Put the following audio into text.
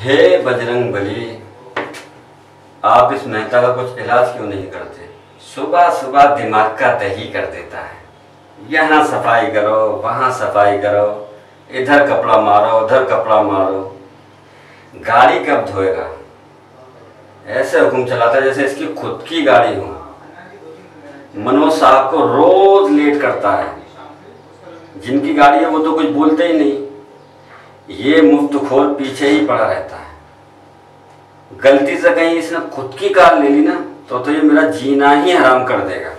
हे बजरंग बली, आप इस मेहता का कुछ इलाज क्यों नहीं करते? सुबह सुबह दिमाग का दही कर देता है। यहाँ सफ़ाई करो, वहाँ सफ़ाई करो, इधर कपड़ा मारो, उधर कपड़ा मारो। गाड़ी कब धोएगा? ऐसे हुक्म चलाता जैसे इसकी खुद की गाड़ी हो। मनोज साहब को रोज लेट करता है। जिनकी गाड़ी है वो तो कुछ बोलते ही नहीं। ये मुफ़्त खोर पीछे ही पड़ा रहता है। गलती से कहीं इसने खुद की कार ले ली ना तो तो ये मेरा जीना ही हराम कर देगा।